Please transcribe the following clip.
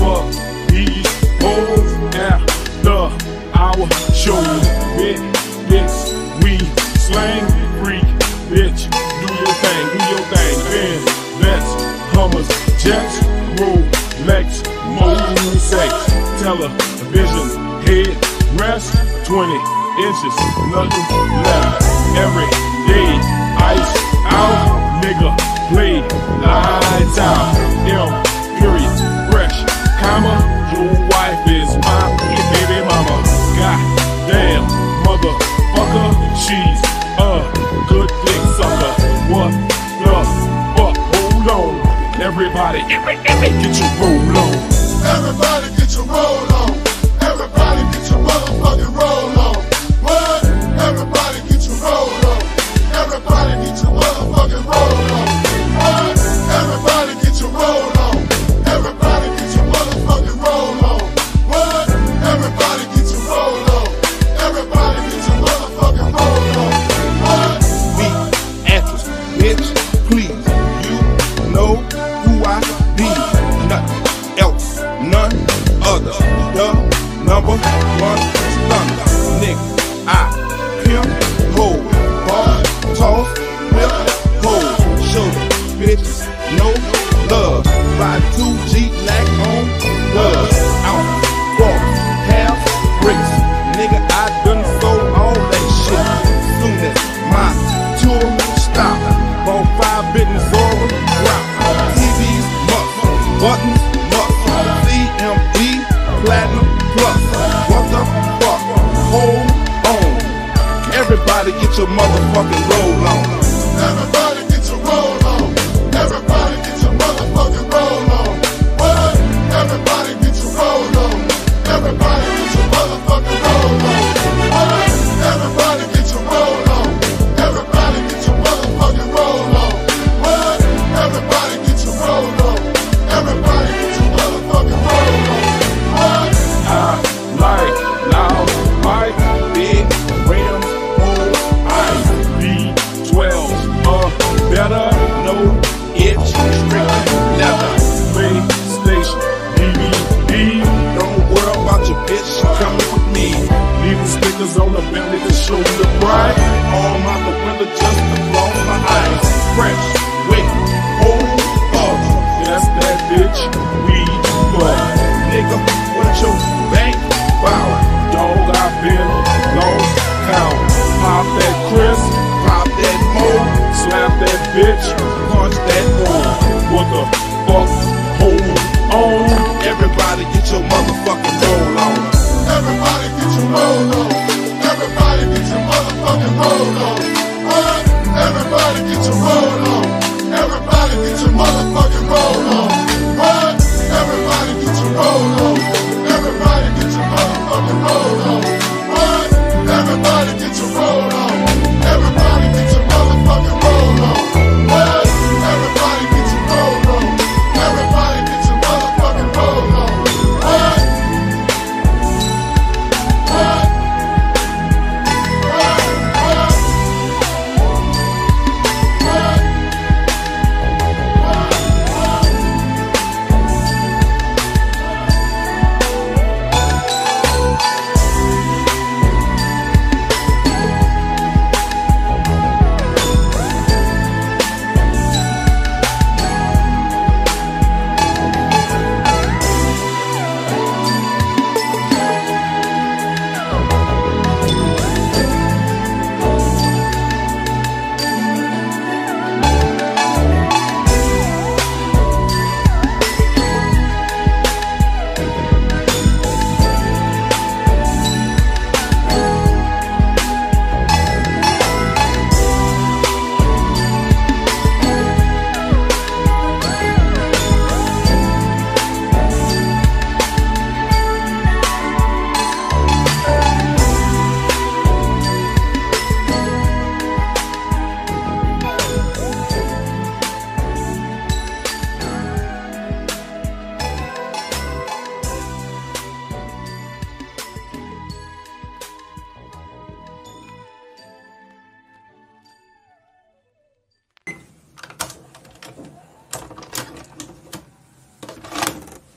fuck these hoes after our show. Bitch, this, we slang freak, bitch. Do your thing, do your thing. Then, let's Hummers, Jets, Rolex, Moon Sex, Television, Head, Rest, 20 inches, nothing left. Every day, ice out, nigga, play lights out. M Get your roll on. be nothing else, none other. The number one thunder, nigga. I button, muck. CMD, platinum plus. What the fuck? Hold on. Everybody get your motherfucking roll on. Everybody get your roll on. bitch. Punch that hole, fuck? Hold on. Everybody get your motherfucking roll on. Everybody get your roll on. Everybody get your motherfucking roll on.